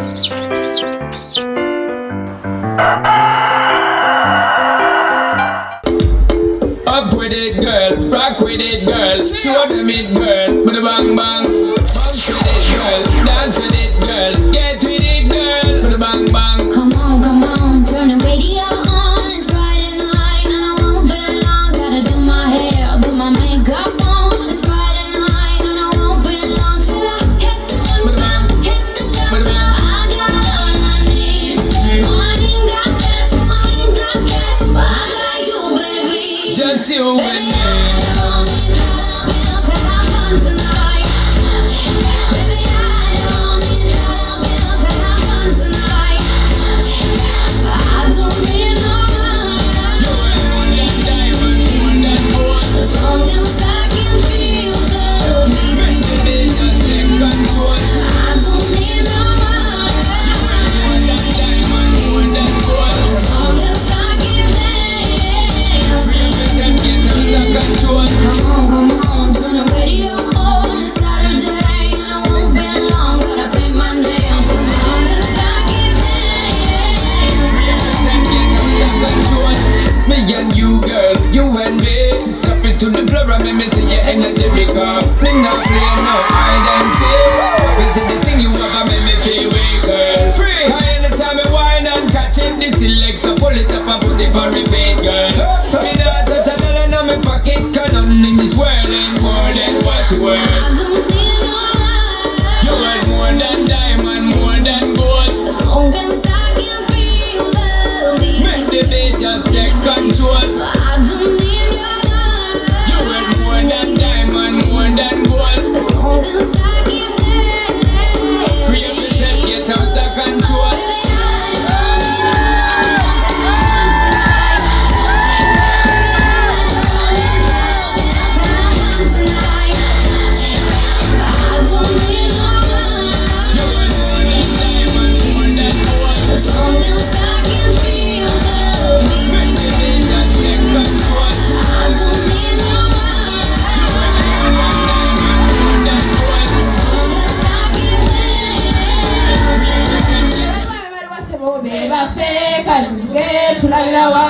Up with it, girl. Rock with it, girl. Show them it, girl. With a bang bang. Bounce with it, girl. Dance with it, girl. Get with it, girl. With a bang bang. Come on, come on. Turn the radio on. It's Friday night and I won't be long. Gotta do my hair, put my makeup red girl. Hello.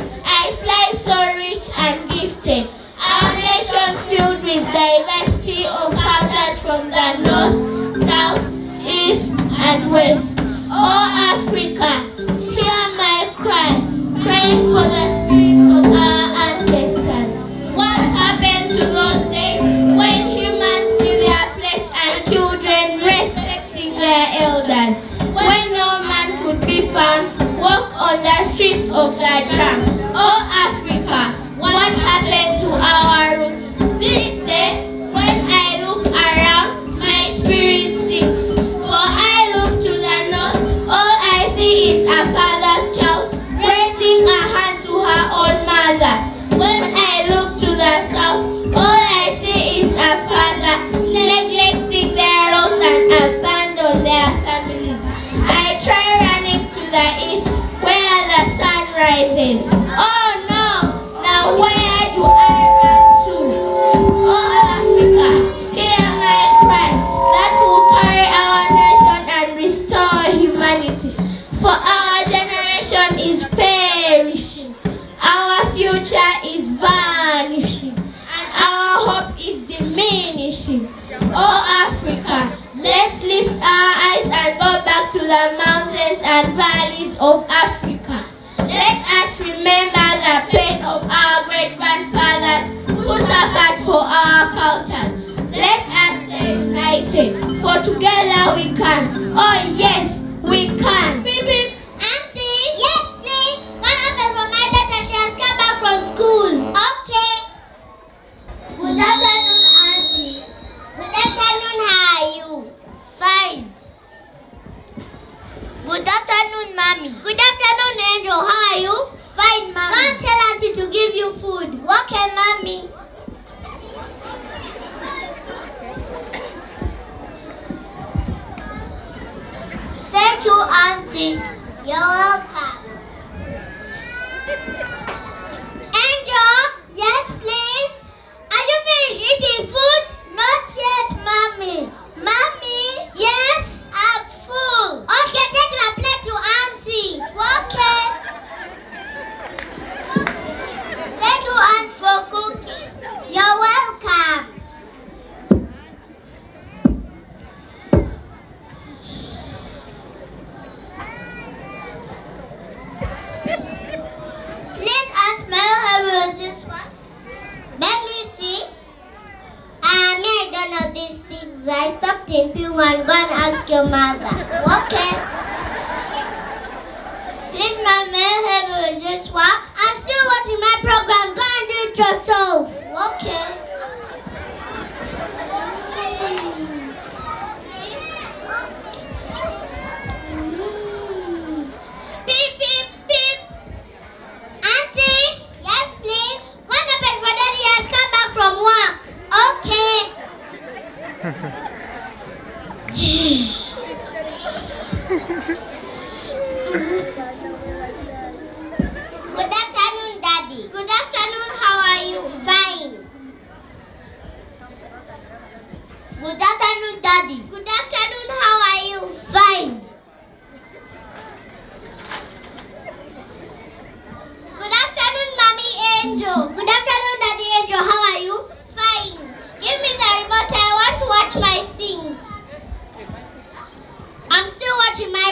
rich and gifted. Our nation filled with diversity of cultures from the north, south, east and west. Oh Africa, hear my cry, praying for the together we can. Oh yes, we can. Beep, beep. Auntie? Yes, please. For my daughter? She has come back from school. Okay. Good afternoon, Auntie. Good afternoon, how are you? Fine. Good afternoon, Mommy. Good afternoon, Angel. How are you? Fine, Come tell Auntie to give you food. Okay, Mommy. Thank you, Auntie. You're welcome.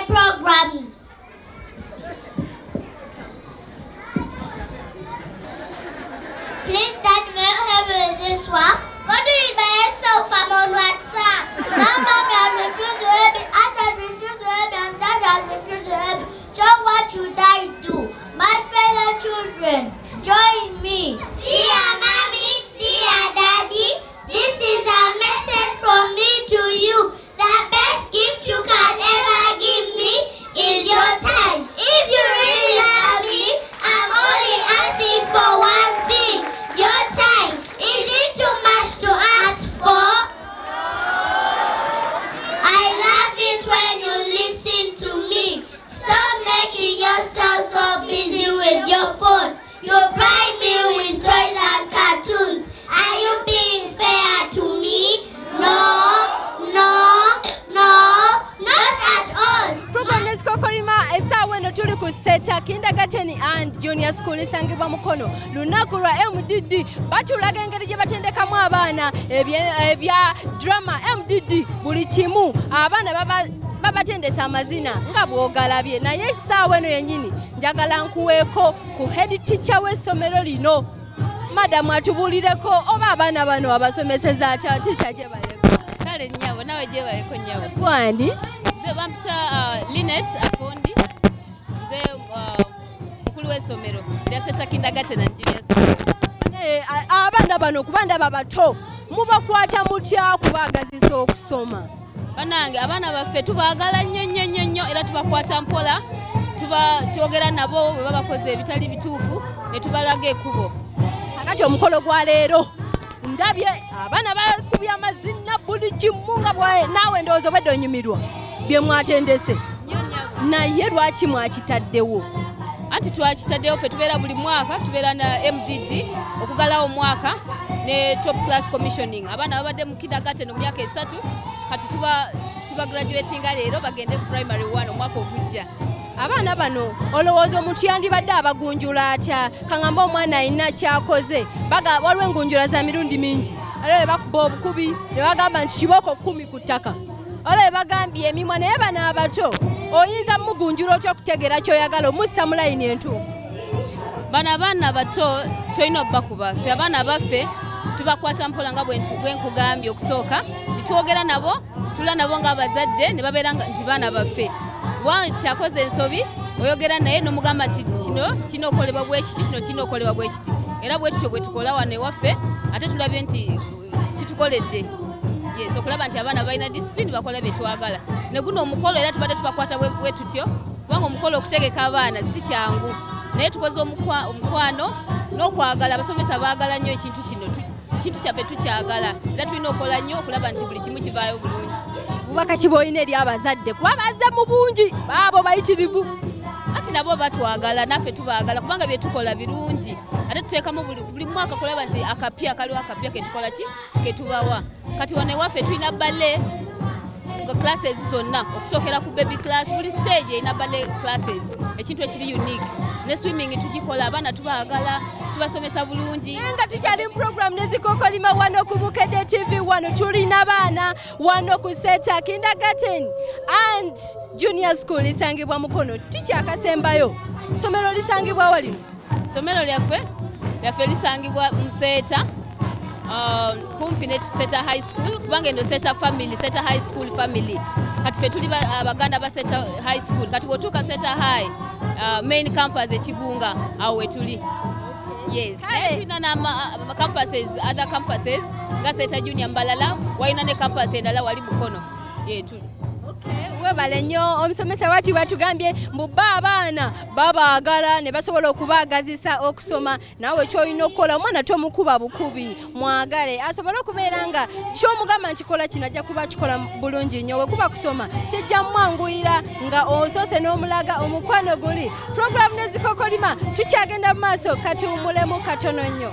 program. ku seta kindergarten and junior school esangibwa mukono. Lunaku lwa mdd batulaga engeri gye batendekamu abaana. Ebya drama mdd buli kimu abaana baba babatendesa amazina nga bw'ogalabye. Naye essaawa eno yennyini njagala nkuweeko ku head ticha w'essomero lino. Madamu atubuulireko oba abaana bano abasomeseza atya ticha gye baleko kale nnyabo nawe gye baleko nnyabo. Gwandi nze bampita uh, linet uh, nze uh, mukulu w'essomero. Eryaseca kindagatena njiri eh, abaana bano kuba ndaba bato mubakwata mutya kubaagazisa okusoma? Banange abaana baffe tubaagala nnyo nnyo nnyo nnyo era tubakwata mpola twogera nabo bwe babakoze ebitali bituufu ne tubalaga ekkubo. Kakati omukolo gwa leero ndabye abaana bakubya amazinna buli kimu nga naawe ndowooza obedde onyumirwa. Bye mwatendese. naye lwaki mwakitaddewo? Anti twakitaddewo ffe tubeera buli mwaka tubeera na mdd okugalawo omwaka ne top class commissioning. Abaana babadde mu kindagateno mu myaka esatu kati tubagraduatinga leero bagende mu primary 1 omwaka ogujja. Abaana bano olowooza omuntu yandibadde abagunjula atya? Kaŋamba omwana alina kyakoze. Waliwo engunjula za mirundi mingi. Aliwo ebakuba obukubi ne bagamba nti kibooko kumi ku ttaka. Ala we bagambye emimwa naye bano abato oyinza mugunjula otya okutegeera kyoyagala omussa mu layini entuufu? Bano abaana bato tolina obakuba ffe abaana baffe tubakwata mpola nga bwe ntu- bwe nkugambye okusooka titwogera nabo tula nabo ng'abazadde ne babeera nga- nti baana baffe. Bwati akoze ensobi oyogera naye nomugamba nti kino kina okolebwa bwe kiti kino kina okolebwa bwe kiti. Era bwe tutyo bwe tukola wano ewaffe ate tulabye nti kitukoledde yes okulaba nti abaana balina disipulini bakola bye twagala. Ne guno omukolo era tubadde tubakwata bwe tutyo kubanga omukolo okutegeka abaana si kyangu. Naye tukoze omukwa- omukwano n'okwagala abasomesa baagala nnyo ekintu kino Tu- kintu kyaffe tukyagala. Era tulina okukola nnyo okulaba nti buli kimu kivaayo bulungi. Bubaka ki bwolina eri abazadde? Kuba bazze mu bungi baabo bayitirivu anti nabo batwagala naffe tubaagala kubanga bye tukola birungi. Ate tuteekamu buli, mwaka kulaba nti akapya kaliwo akapya ketukola ki? Ketubawa kati wano ewaffe tulina bale classes zonna okusookera ku baby class buli stage erina bale classes ekintu ekiri unique. Ne swimming tugikola abaana tubaagala tubasomesa bulungi. Naye nga tukyali mu program nezikokolima wano ku bukedde tv wano tulina baana wano ku seta kindergarten and junior school lisangibwa mukono. Tikyakasembayo somero lisangibwa wali somero lyaffe lyaffe lisangibwa museeta um, kumpi ne seta high school kubanga eno seta family seta high school family kati tuli ba- abaganda ba seta high school. Kati bwotuuka seta high uh, main campus ekigunga awo wetuli yes. Naye tulina nama campuses other campuses nga seta junior mbalala walina ne campus endala wali mukono. Ye tuli webale nnyo. Omusomesa waki batugambye mbu ba abaana babaagala ne basobola okubaagazisa okusoma. Naawe kyolina okukola omwana tomukuba bukubi. Mwagale. Asobole okubeera nga kyomugamba nti kola kino ajja kuba kikola bulungi nnyo. Wekuba kusoma kijja mumwanguyira nga osoose n'omulaga omukwano guli. Puroguramu nezikokolima tukyagenda mu maaso kati wumulemu katono nnyo